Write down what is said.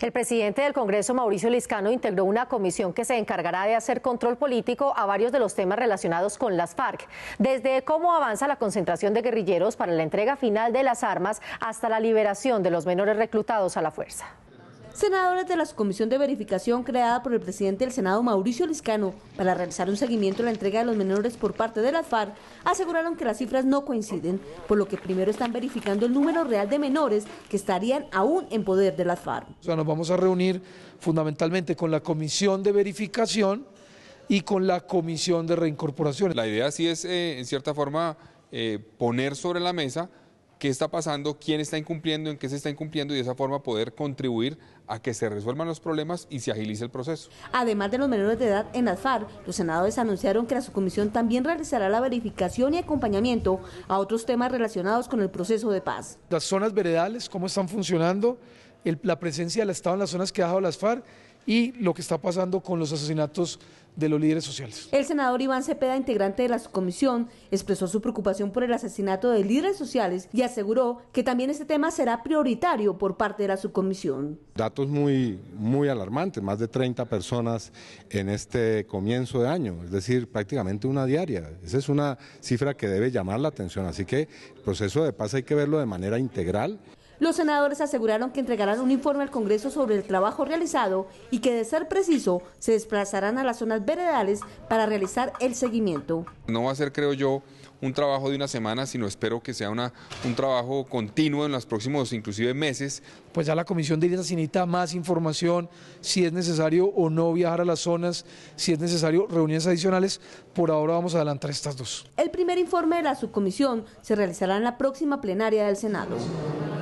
El presidente del Congreso, Mauricio Liscano, integró una comisión que se encargará de hacer control político a varios de los temas relacionados con las FARC, desde cómo avanza la concentración de guerrilleros para la entrega final de las armas hasta la liberación de los menores reclutados a la fuerza. Senadores de la Comisión de Verificación creada por el presidente del Senado, Mauricio Liscano, para realizar un seguimiento de la entrega de los menores por parte de las FARC, aseguraron que las cifras no coinciden, por lo que primero están verificando el número real de menores que estarían aún en poder de las FARC. O sea, nos vamos a reunir fundamentalmente con la Comisión de Verificación y con la Comisión de Reincorporación. La idea sí es, eh, en cierta forma, eh, poner sobre la mesa qué está pasando, quién está incumpliendo, en qué se está incumpliendo y de esa forma poder contribuir a que se resuelvan los problemas y se agilice el proceso. Además de los menores de edad en las FARC, los senadores anunciaron que la subcomisión también realizará la verificación y acompañamiento a otros temas relacionados con el proceso de paz. Las zonas veredales, cómo están funcionando, la presencia del Estado en las zonas que ha dejado las FARC y lo que está pasando con los asesinatos de los líderes sociales. El senador Iván Cepeda, integrante de la subcomisión, expresó su preocupación por el asesinato de líderes sociales y aseguró que también este tema será prioritario por parte de la subcomisión. Datos muy, muy alarmantes, más de 30 personas en este comienzo de año, es decir, prácticamente una diaria. Esa es una cifra que debe llamar la atención, así que el proceso de paz hay que verlo de manera integral. Los senadores aseguraron que entregarán un informe al Congreso sobre el trabajo realizado y que, de ser preciso, se desplazarán a las zonas veredales para realizar el seguimiento. No va a ser, creo yo, un trabajo de una semana, sino espero que sea una, un trabajo continuo en los próximos, inclusive meses. Pues ya la Comisión de Islas necesita más información, si es necesario o no viajar a las zonas, si es necesario reuniones adicionales. Por ahora vamos a adelantar estas dos. El primer informe de la subcomisión se realizará en la próxima plenaria del Senado.